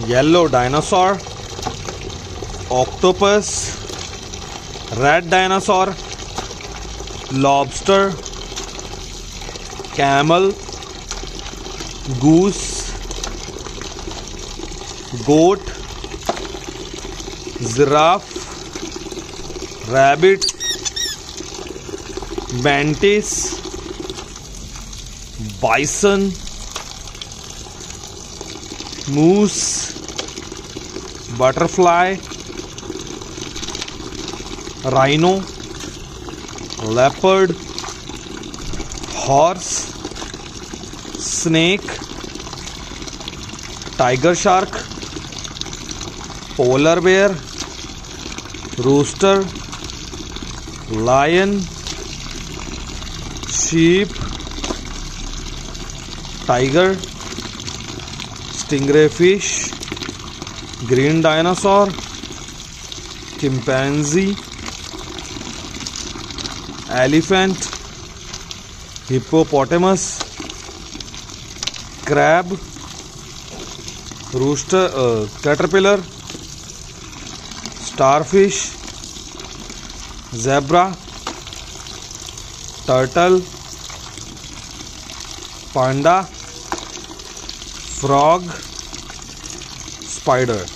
yellow dinosaur octopus red dinosaur lobster camel goose goat giraffe rabbit mantis bison moose butterfly rhino leopard horse snake tiger shark polar bear rooster lion sheep tiger stingray fish green dinosaur chimpanzee elephant hippopotamus crab rooster caterpillar starfish zebra turtle panda frog spider